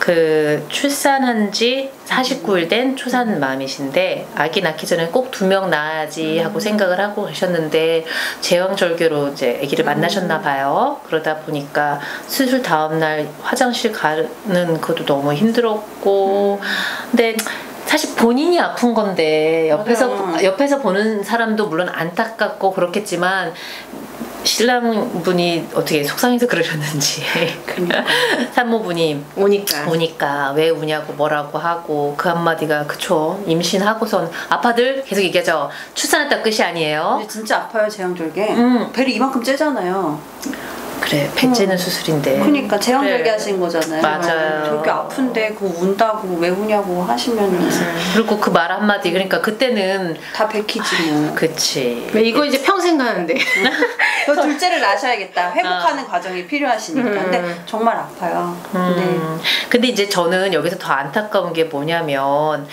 그 출산한 지 49일 된 초산 맘이신데 아기 낳기 전에 꼭 두 명 낳아야지 하고 생각을 하고 계셨는데 제왕절개로 이제 아기를 만나셨나 봐요. 그러다 보니까 수술 다음 날 화장실 가는 것도 너무 힘들었고 근데 사실 본인이 아픈 건데 옆에서 맞아요. 옆에서 보는 사람도 물론 안타깝고 그렇겠지만 신랑분이 어떻게 속상해서 그러셨는지 그러니까. 산모분이 오니까. 우니까 왜 우냐고 뭐라고 하고 그 한마디가 그쵸 임신하고선 아파들 계속 얘기하죠 출산했다 끝이 아니에요 근데 진짜 아파요 제왕절개. 음. 배를 이만큼 째잖아요. 그래 배 째는 수술인데 그러니까 제왕절개 그래. 하신 거잖아요. 맞아요. 저렇게 아픈데 그거 운다고 왜 우냐고 하시면 그리고 그 말 한마디 그러니까 그때는 다 베키지 뭐. 그치 네, 이거 이제 평생 가는데. 그 둘째를 낳으셔야겠다. 회복하는 과정이 필요하시니까. 근데 정말 아파요. 근데 음, 근데 이제 저는 여기서 더 안타까운 게 뭐냐면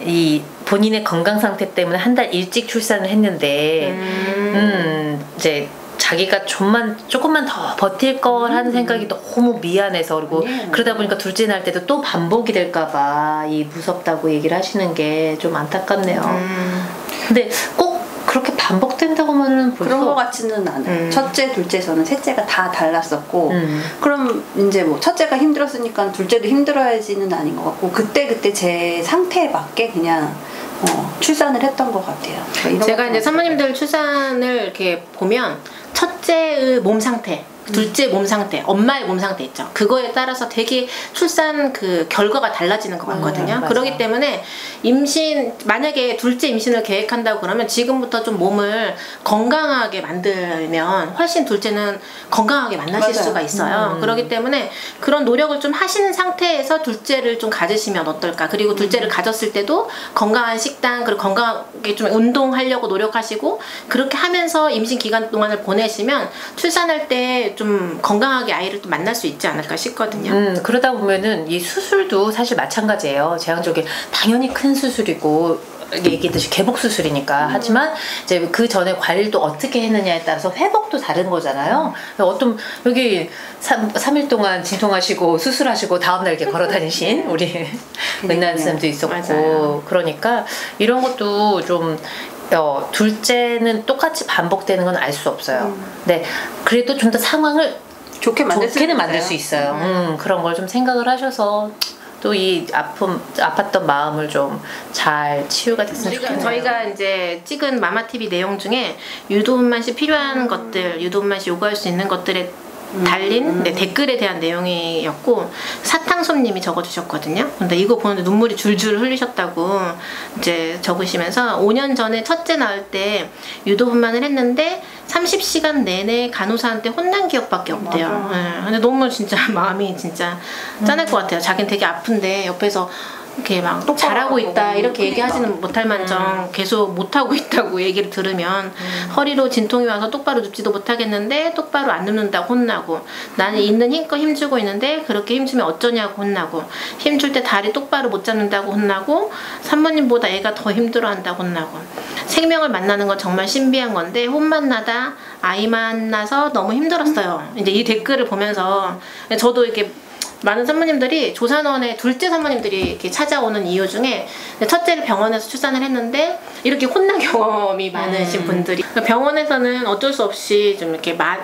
이 본인의 건강 상태 때문에 한 달 일찍 출산을 했는데 음, 이제 자기가 좀만 조금만 더 버틸 걸 하는 생각이 너무 미안해서 그리고 아니에요. 그러다 보니까 둘째 낳을 때도 또 반복이 될까봐 이 무섭다고 얘기를 하시는 게 좀 안타깝네요. 음. 근데 꼭 그렇게 반복된다고만은 그런 거 같지는 않아요. 음. 첫째, 둘째 저는 셋째가 다 달랐었고 음. 그럼 이제 뭐 첫째가 힘들었으니까 둘째도 힘들어야지는 아닌 것 같고 그때 그때 제 상태에 맞게 그냥 어, 출산을 했던 것 같아요. 그러니까 제가 이제 없어요. 산모님들 출산을 이렇게 보면 첫째의 몸 상태, 둘째 몸 상태, 엄마의 몸 상태 있죠. 그거에 따라서 되게 출산 그 결과가 달라지는 것 같거든요. 맞아요. 그렇기 때문에 임신 만약에 둘째 임신을 계획한다고 그러면 지금부터 좀 몸을 건강하게 만들면 훨씬 둘째는 건강하게 만나실 맞아요. 수가 있어요. 음. 그렇기 때문에 그런 노력을 좀 하시는 상태에서 둘째를 좀 가지시면 어떨까. 그리고 둘째를 가졌을 때도 건강한 식단 그리고 건강하게 좀 운동하려고 노력하시고 그렇게 하면서 임신 기간 동안을 보내시면 출산할 때좀 건강하게 아이를 또 만날 수 있지 않을까 싶거든요. 음, 그러다 보면은 이 수술도 사실 마찬가지예요. 제왕절개 당연히 큰 수술이고 얘기했듯이 개복 수술이니까 하지만 이제 그 전에 관리도 어떻게 했느냐에 따라서 회복도 다른 거잖아요. 어떤 여기 3, 삼일 동안 진통하시고 수술하시고 다음 날 이렇게 걸어 다니신 우리 은난 쌤도 있었고 맞아요. 그러니까 이런 것도 좀 어, 둘째는 똑같이 반복되는 건 알 수 없어요. 근데 그래도 좀 더 상황을 좋게 만들 수 좋게는 있어요. 만들 수 있어요. 음, 그런 걸 좀 생각을 하셔서 또이 아픔, 아팠던 마음을 좀 잘 치유가 됐으면 좋겠네요. 저희가 이제 찍은 마마 TV 내용 중에 유도훈맛이 필요한 것들, 유도훈맛이 요구할 수 있는 것들에 달린 네, 댓글에 대한 내용이었고 사탕솜님이 적어주셨거든요. 근데 이거 보는데 눈물이 줄줄 흘리셨다고 이제 적으시면서 5년 전에 첫째 낳을 때 유도분만을 했는데 30시간 내내 간호사한테 혼난 기억밖에 없대요. 네, 근데 너무 진짜 마음이 진짜 짠할 것 같아요. 자기는 되게 아픈데 옆에서 이렇게 막 잘하고 있다 이렇게. 얘기하지는 못할 만정 계속 못하고 있다고 얘기를 들으면 허리로 진통이 와서 똑바로 눕지도 못하겠는데 똑바로 안 눕는다고 혼나고 나는 있는 힘껏 힘주고 있는데 그렇게 힘주면 어쩌냐고 혼나고 힘줄 때 다리 똑바로 못 잡는다고 혼나고 산모님보다 애가 더 힘들어한다고 혼나고 생명을 만나는 건 정말 신비한 건데 혼 만 나다 아이 만나서 너무 힘들었어요. 이제 이 댓글을 보면서 저도 이렇게 많은 산모님들이 조산원의 둘째 산모님들이 이렇게 찾아오는 이유 중에 첫째를 병원에서 출산을 했는데 이렇게 혼난 경험이 많으신 음. 분들이 그러니까 병원에서는 어쩔 수 없이 좀 이렇게 마,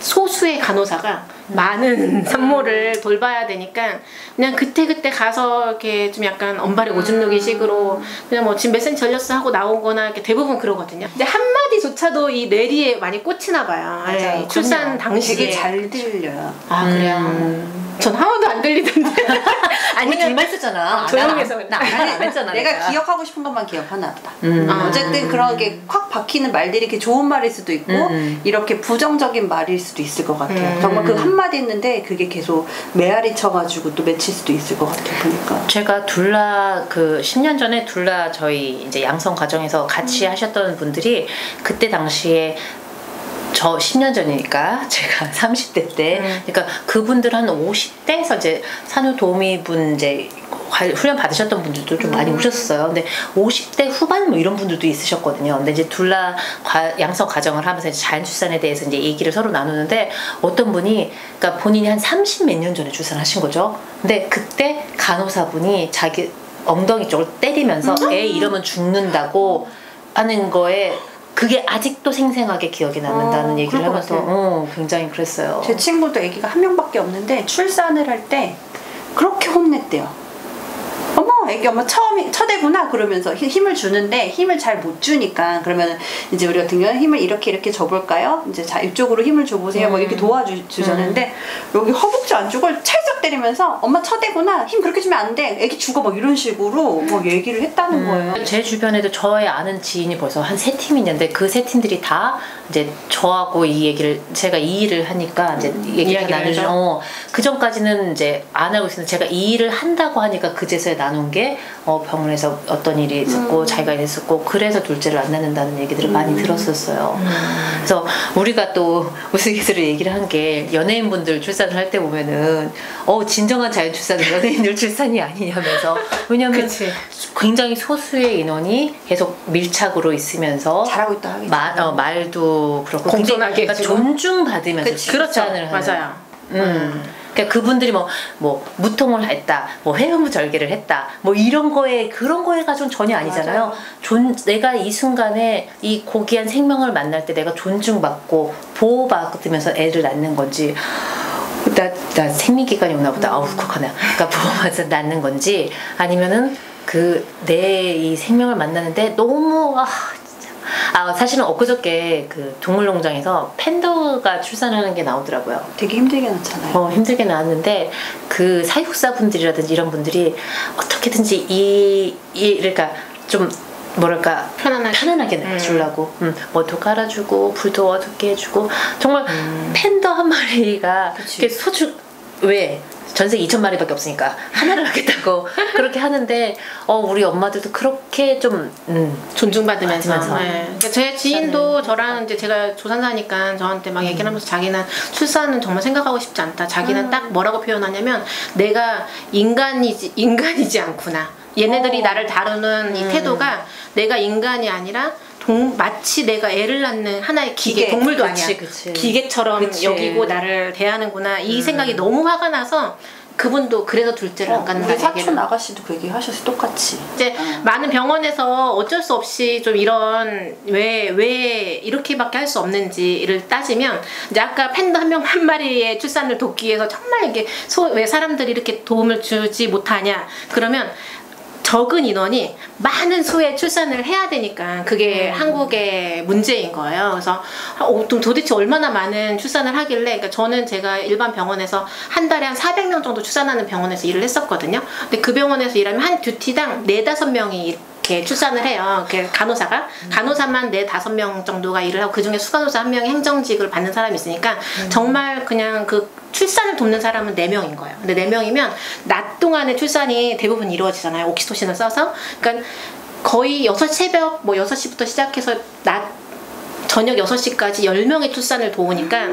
소수의 간호사가 많은 산모를 돌봐야 되니까 그냥 그때그때 가서 이렇게 좀 약간 엄발에 오줌 누기 식으로 그냥 뭐 지금 몇 센치 걸렸어 하고 나오거나 이렇게 대부분 그러거든요. 근데 한마디조차도 이 뇌리에 많이 꽂히나 봐요. 맞아요. 예, 출산. 당시에. 되게 잘 들려요. 아 그래요. 음. 전 하나도 안 들리던데. 우리 둘만 쓰잖아. 조용해서 나안 했잖아. 내가 기억하고 싶은 것만 기억하나 보다. 음. 아. 어쨌든 그런 게콱 박히는 말들이 이렇게 좋은 말일 수도 있고 음. 이렇게 부정적인 말일 수도 있을 것 같아요. 음. 정말 그 한마디 했는데 그게 계속 메아리 쳐가지고 또 맺힐 수도 있을 것 같아요. 보니까. 제가 둘라 그 10년 전에 둘라 저희 이제 양성 과정에서 같이 하셨던 분들이 그때 당시에 저 10년 전이니까 제가 30대 때 음. 그러니까 그분들 한 50대에서 이제 산후 도우미분 이제 관- 훈련 받으셨던 분들도 좀 많이 오셨어요. 근데 50대 후반 뭐 이런 분들도 있으셨거든요. 근데 이제 둘라 과- 양성 과정을 하면서 이제 자연 출산에 대해서 이제 얘기를 서로 나누는데 어떤 분이 그러니까 본인이 한 30 몇 년 전에 출산하신 거죠. 근데 그때 간호사분이 자기 엉덩이 쪽을 때리면서 애 이러면 죽는다고 하는 거에 그게 아직도 생생하게 기억이 남는다는 어, 얘기를 하면서. 어, 굉장히 그랬어요. 제 친구도 아기가 한 명밖에 없는데 출산을 할 때 그렇게 혼냈대요. 애기 엄마 처음 첫애구나 그러면서 힘- 힘을 주는데 힘을 잘 못 주니까 그러면 이제 우리 같은 경우는 힘을 이렇게 이렇게 줘볼까요? 이제 자 이쪽으로 힘을 줘보세요. 뭐 이렇게 도와주셨는데 여기 허벅지 안쪽을 찰싹 때리면서 엄마 첫애구나 힘 그렇게 주면 안 돼. 애기 죽어 막 이런 식으로 뭐 얘기를 했다는 거예요. 제 주변에도 저의 아는 지인이 벌써 한 세 팀이 있는데 그 세 팀들이 다 이제 저하고 이 얘기를 제가 이 일을 하니까 이제 얘기를 이야기를 나누죠. 어, 그 전까지는 이제 안 하고 있었는데 제가 이 일을 한다고 하니까 그제서야 나눈 게 어, 병원에서 어떤 일이 있었고 자기가 있었고 그래서 둘째를 안 낳는다는 얘기들을 많이 들었었어요. 그래서 우리가 또 우스갯소리로 얘기를 한 게 연예인분들 출산을 할 때 보면은 어 진정한 자연 출산은 연예인들 출산이 아니냐면서 왜냐면. 굉장히 소수의 인원이 계속 밀착으로 있으면서 잘하고 있다 하겠죠. 마, 어, 말도 그렇고 공존하게 그러니까. 존중받으면서 그치. 그렇죠. 출산을 하는 맞아요. 음. 그러니까 그분들이 뭐, 뭐, 무통을 했다, 뭐, 회음부 절개를 했다, 뭐, 이런 거에, 그런 거에 가지고는 전혀 아니잖아요. 존, 내가 이 순간에 이 고귀한 생명을 만날 때 내가 존중받고 보호받으면서 애를 낳는 건지, 나, 나 생리기간이 오나 보다. 아우, 욱하네. 그러니까 보호받아서 낳는 건지, 아니면은 그, 내 이 생명을 만나는데 너무, 아. 아, 사실은 엊그저께 그 동물농장에서 팬더가 출산하는 게 나오더라고요. 되게 힘들게 낳잖아요. 어, 힘들게 나왔는데 그 사육사 분들이라든지 이런 분들이 어떻게든지 이, 이 그러니까 좀 뭐랄까 편안하게. 편안하게 음. 주려고 음, 뭐도 깔아주고 불도 어둡게 해주고 정말 팬더 한 마리가 그치. 이렇게 소중 왜 전세 2천 마리밖에 없으니까 하나를 하겠다고 그렇게 하는데 어 우리 엄마들도 그렇게 좀 음, 존중받으면서. 받으면서. 네. 그러니까 제 지인도 저랑 이제 제가 조산사니까 저한테 막 얘기를 하면서 자기는 출산은 정말 생각하고 싶지 않다. 자기는 딱 뭐라고 표현하냐면 내가 인간이지 인간이지 않구나. 얘네들이 어. 나를 다루는 이 태도가 내가 인간이 아니라 동, 마치 내가 애를 낳는 하나의 기계, 기계. 동물도 그치, 아니야. 그치. 기계처럼 그치. 여기고 나를 대하는구나. 이 생각이 너무 화가 나서 그분도 그래서 둘째를 안 어, 갖는다 우리 사촌 아가씨도 그 얘기 하셨어요. 똑같이. 이제 어. 많은 병원에서 어쩔 수 없이 좀 이런 왜왜 이렇게밖에 할 수 없는지를 따지면 이제 아까 팬더 한명한 마리의 출산을 돕기 위해서 정말 이게 소, 왜 사람들이 이렇게 도움을 주지 못하냐 그러면 적은 인원이 많은 수의 출산을 해야 되니까 그게 한국의 문제인 거예요. 그래서 어, 좀 도대체 얼마나 많은 출산을 하길래 그러니까 저는 제가 일반 병원에서 한 달에 한 400명 정도 출산하는 병원에서 일을 했었거든요. 근데 그 병원에서 일하면 한 듀티당 네다섯 명이 이렇게 출산을 해요. 이렇게 간호사가 간호사만 네 다섯 명 정도가 일을 하고 그 중에 수간호사 한 명이 행정직을 받는 사람이 있으니까 정말 그냥 그 출산을 돕는 사람은 네명인 거예요. 근데 네명이면 낮 동안에 출산이 대부분 이루어지잖아요. 옥시토신을 써서. 그러니까 거의 여섯 새벽 뭐 6시부터 시작해서 낮 저녁 6시까지 10명의 출산을 도우니까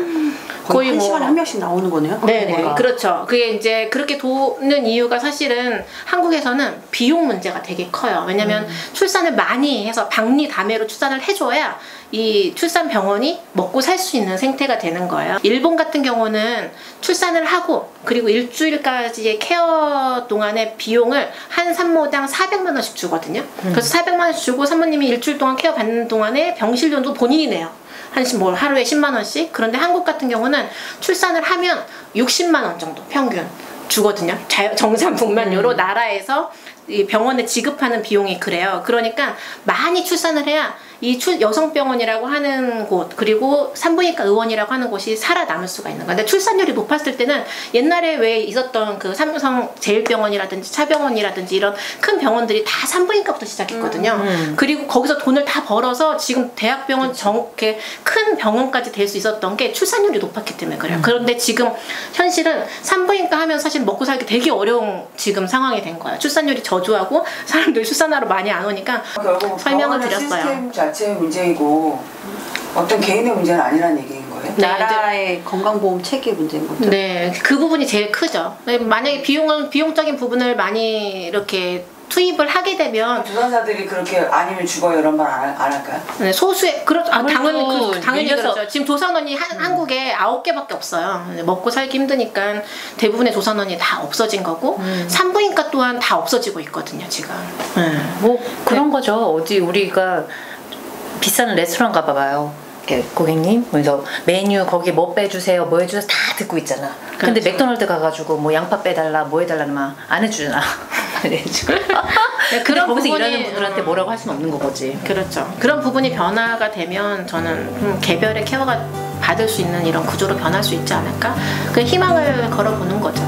거의 한 뭐- 시간에 한 명씩 나오는 거네요. 네네 뭐가. 그렇죠 그게 이제 그렇게 도는 이유가 사실은 한국에서는 비용 문제가 되게 커요 왜냐면 출산을 많이 해서 박리 다매로 출산을 해 줘야 이 출산 병원이 먹고 살 수 있는 생태가 되는 거예요 일본 같은 경우는 출산을 하고 그리고 일주일까지의 케어 동안의 비용을 한 산모당 400만 원씩 주거든요 그래서 400만 원씩 주고 산모님이 일주일 동안 케어 받는 동안에 병실료도 본인이 내요 한뭐 하루에 10만 원씩. 그런데 한국 같은 경우는 출산을 하면 60만 원 정도 평균 주거든요. 자- 정산 북만료로 나라에서 이 병원에 지급하는 비용이 그래요. 그러니까 많이 출산을 해야 이 출- 여성병원이라고 하는 곳 그리고 산부인과 의원이라고 하는 곳이 살아남을 수가 있는 거예요. 근데 출산율이 높았을 때는 옛날에 왜 있었던 그 삼성 제일병원이라든지 차병원이라든지 이런 큰 병원들이 다 산부인과부터 시작했거든요. 그리고 거기서 돈을 다 벌어서 지금 대학병원 정, 이렇게 큰 병원까지 될 수 있었던 게 출산율이 높았기 때문에 그래요. 그런데 지금 현실은 산부인과 하면 사실 먹고 살기 되게 어려운 지금 상황이 된 거예요. 출산율이 저조하고 사람들이 출산하러 많이 안 오니까 설명을 드렸어요. 자체의 문제이고 어떤 개인의 문제는 아니라는 얘기인 거예요. 네, 나라의 건강보험 체계 문제인 거죠. 네, 그 부분이 제일 크죠. 네, 만약에 비용은 비용적인 부분을 많이 이렇게 투입을 하게 되면 조선사들이 그렇게 아니면 죽어요 이런 말안 할까요? 네, 소수의 그렇 아, 당연히 그, 당연히 밀려서- 그렇죠. 지금 조선원이 한, 한국에 아홉 개밖에 없어요. 먹고 살기 힘드니까 대부분의 조선원이 다 없어진 거고 산부인과 또한 다 없어지고 있거든요 지금. 네. 뭐 그런 거죠. 어디 우리가 비싼 레스토랑 가봐봐요. 이렇게 고객님, 그래서 메뉴 거기 뭐 빼주세요, 뭐 해주세요 다 듣고 있잖아. 근데 그렇죠. 맥도날드 가가지고 뭐 양파 빼달라, 뭐 해달라는 말안 해주잖아. 안 해주고. 근데 그런 거기서 부분이- 일하는 분들한테 음. 뭐라고 할 수는 없는 거지. 그렇죠. 그런 부분이 변화가 되면 저는 음, 개별의 케어가 받을 수 있는 이런 구조로 변할 수 있지 않을까? 그 희망을 걸어보는 거죠.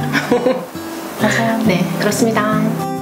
맞아요. 네, 그렇습니다.